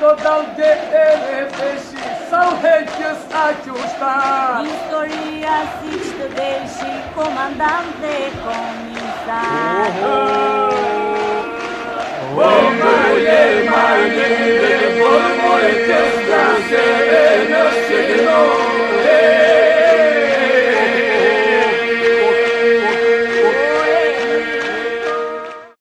Do dal gje e me feshi Sa u heqës a qështar Historia si që të dërshi Komandant dhe